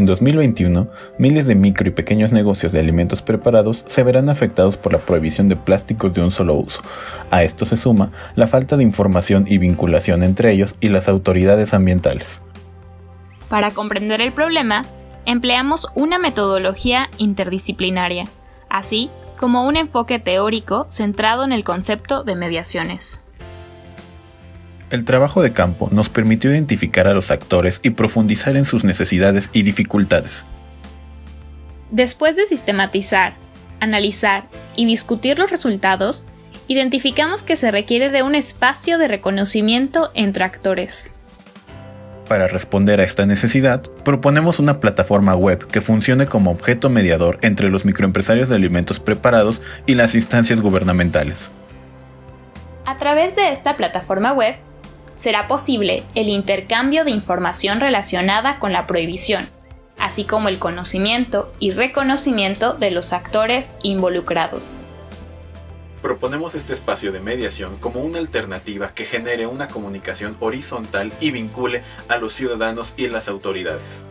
En 2021, miles de micro y pequeños negocios de alimentos preparados se verán afectados por la prohibición de plásticos de un solo uso. A esto se suma la falta de información y vinculación entre ellos y las autoridades ambientales. Para comprender el problema, empleamos una metodología interdisciplinaria, así como un enfoque teórico centrado en el concepto de mediaciones. El trabajo de campo nos permitió identificar a los actores y profundizar en sus necesidades y dificultades. Después de sistematizar, analizar y discutir los resultados, identificamos que se requiere de un espacio de reconocimiento entre actores. Para responder a esta necesidad, proponemos una plataforma web que funcione como objeto mediador entre los microempresarios de alimentos preparados y las instancias gubernamentales. A través de esta plataforma web, será posible el intercambio de información relacionada con la prohibición, así como el conocimiento y reconocimiento de los actores involucrados. Proponemos este espacio de mediación como una alternativa que genere una comunicación horizontal y vincule a los ciudadanos y las autoridades.